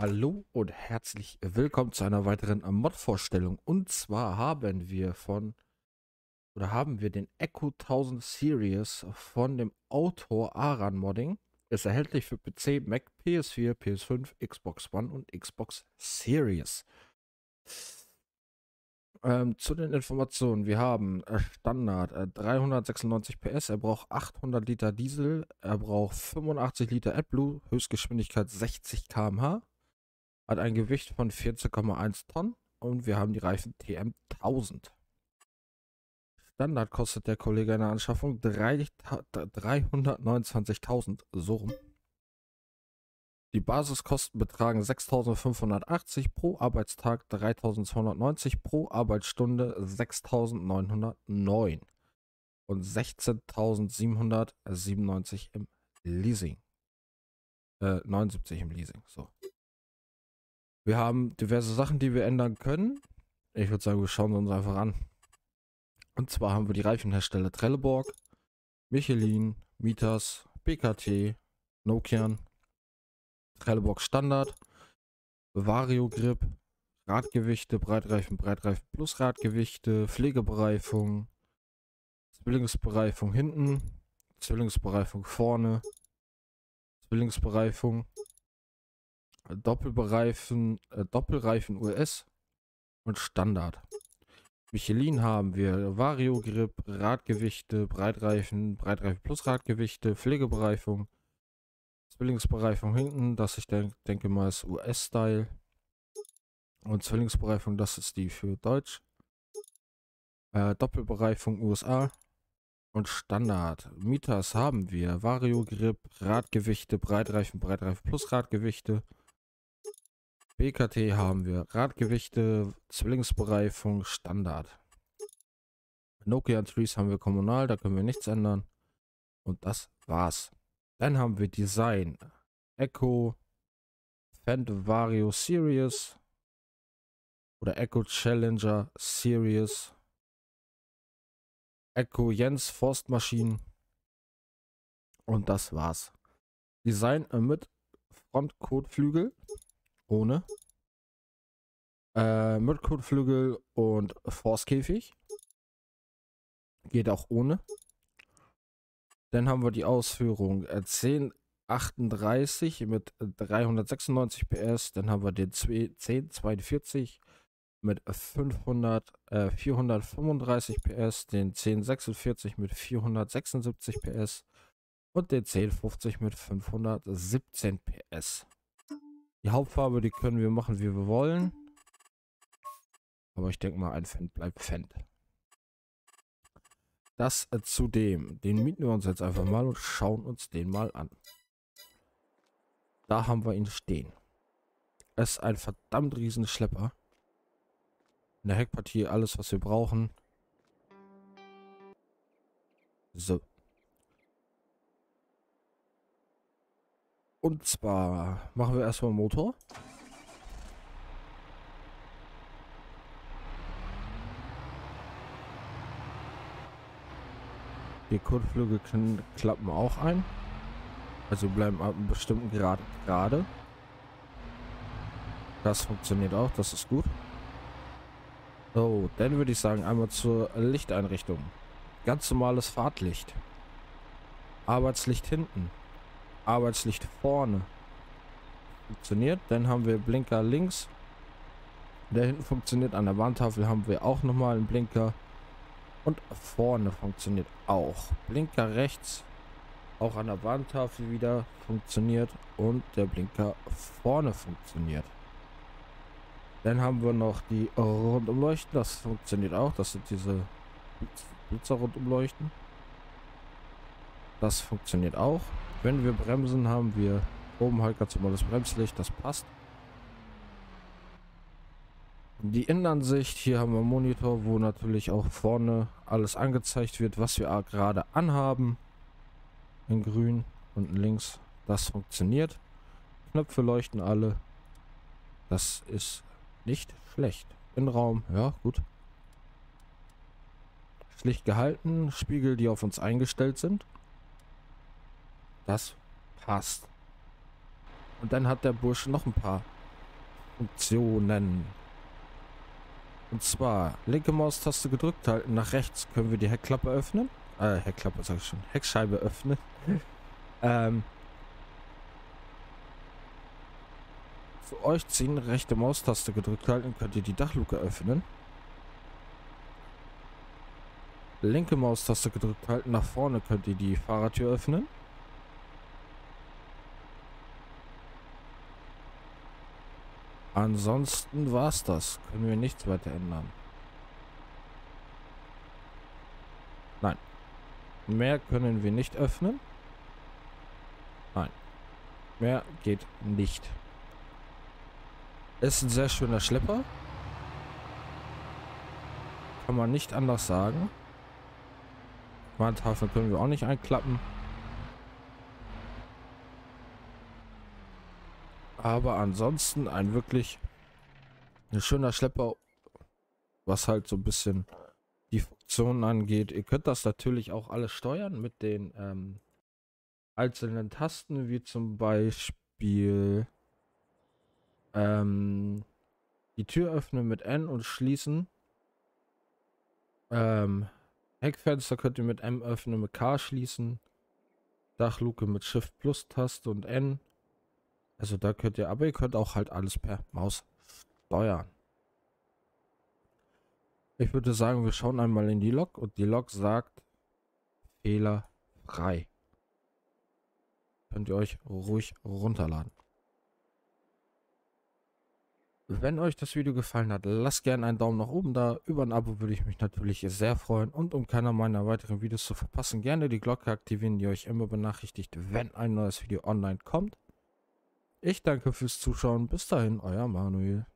Hallo und herzlich willkommen zu einer weiteren Mod-Vorstellung. Und zwar haben wir von, oder haben wir den Echo 1000 Series von dem Autor Aran Modding. Ist erhältlich für PC, Mac, PS4, PS5, Xbox One und Xbox Series. Ähm, zu den Informationen. Wir haben äh, Standard äh, 396 PS. Er braucht 800 Liter Diesel. Er braucht 85 Liter AdBlue. Höchstgeschwindigkeit 60 km/h hat ein Gewicht von 14,1 Tonnen und wir haben die Reifen TM 1000. Standard kostet der Kollege eine Anschaffung 329.000, so rum. Die Basiskosten betragen 6.580 pro Arbeitstag, 3.290 pro Arbeitsstunde, 6.909 und 16.797 im Leasing. Äh, 79 im Leasing, so. Wir haben diverse Sachen, die wir ändern können. Ich würde sagen, wir schauen uns einfach an. Und zwar haben wir die Reifenhersteller Trelleborg, Michelin, Mitas, BKT, Nokian, Trelleborg Standard, Vario Grip, Radgewichte, Breitreifen, Breitreifen plus Radgewichte, Pflegebereifung, Zwillingsbereifung hinten, Zwillingsbereifung vorne, Zwillingsbereifung, Doppelbereifen, äh, Doppelreifen US und Standard. Michelin haben wir Vario Grip, Radgewichte, Breitreifen, Breitreifen plus Radgewichte, Pflegebereifung, Zwillingsbereifung hinten, das ich denk, denke mal ist US-Style. Und Zwillingsbereifung, das ist die für Deutsch. Äh, Doppelbereifung USA und Standard. Mitas haben wir Vario Grip, Radgewichte, Breitreifen, Breitreifen plus Radgewichte, BKT haben wir Radgewichte, Zwillingsbereifung, Standard. Nokia Trees haben wir kommunal, da können wir nichts ändern. Und das war's. Dann haben wir Design. Echo, Fendt Vario Series oder Echo Challenger Series. Echo Jens Forstmaschinen. Und das war's. Design mit Frontkotflügel ohne. Äh, mit Kotflügel und Force-Käfig. Geht auch ohne. Dann haben wir die Ausführung äh, 1038 mit 396 PS. Dann haben wir den 1042 mit 500, äh, 435 PS, den 1046 mit 476 PS und den 1050 mit 517 PS. Die Hauptfarbe, die können wir machen, wie wir wollen. Aber ich denke mal, ein Fendt bleibt Fendt. Das äh, zudem. Den mieten wir uns jetzt einfach mal und schauen uns den mal an. Da haben wir ihn stehen. Es ist ein verdammt riesen Schlepper. In der Heckpartie alles, was wir brauchen. So. Und zwar machen wir erstmal Motor. Die Kotflügel klappen auch ein. Also bleiben ab einem bestimmten Grad gerade. Das funktioniert auch, das ist gut. So, dann würde ich sagen, einmal zur Lichteinrichtung. Ganz normales Fahrtlicht. Arbeitslicht hinten. Arbeitslicht vorne funktioniert. Dann haben wir Blinker links. Der hinten funktioniert. An der Warntafel haben wir auch nochmal einen Blinker. Und vorne funktioniert auch. Blinker rechts. Auch an der Warntafel wieder funktioniert. Und der Blinker vorne funktioniert. Dann haben wir noch die Rundumleuchten. Das funktioniert auch. Das sind diese Blitzer rundumleuchten. Das funktioniert auch. Wenn wir bremsen, haben wir oben halt ganz normales Bremslicht, das passt. Die Innenansicht, hier haben wir einen Monitor, wo natürlich auch vorne alles angezeigt wird, was wir gerade anhaben. In grün, unten links, das funktioniert. Knöpfe leuchten alle. Das ist nicht schlecht. Innenraum, ja gut. Schlicht gehalten, Spiegel, die auf uns eingestellt sind. Das passt. Und dann hat der Bursche noch ein paar Funktionen. Und zwar linke Maustaste gedrückt halten, nach rechts können wir die Heckklappe öffnen. Äh, Heckklappe sag ich schon. Heckscheibe öffnen. ähm, zu euch ziehen, rechte Maustaste gedrückt halten, könnt ihr die Dachluke öffnen. Linke Maustaste gedrückt halten, nach vorne könnt ihr die Fahrertür öffnen. Ansonsten war's das. Können wir nichts weiter ändern. Nein. Mehr können wir nicht öffnen. Nein. Mehr geht nicht. Ist ein sehr schöner Schlepper. Kann man nicht anders sagen. Warntafel können wir auch nicht einklappen. Aber ansonsten ein wirklich ein schöner Schlepper, was halt so ein bisschen die Funktionen angeht. Ihr könnt das natürlich auch alles steuern mit den ähm, einzelnen Tasten, wie zum Beispiel ähm, die Tür öffnen mit N und schließen. Ähm, Heckfenster könnt ihr mit M öffnen, mit K schließen. Dachluke mit Shift Plus Taste und N. Also da könnt ihr, aber ihr könnt auch halt alles per Maus steuern. Ich würde sagen, wir schauen einmal in die Log und die Log sagt fehlerfrei. Könnt ihr euch ruhig runterladen. Wenn euch das Video gefallen hat, lasst gerne einen Daumen nach oben da. Über ein Abo würde ich mich natürlich sehr freuen. Und um keiner meiner weiteren Videos zu verpassen, gerne die Glocke aktivieren, die euch immer benachrichtigt, wenn ein neues Video online kommt. Ich danke fürs Zuschauen. Bis dahin, euer Manuel.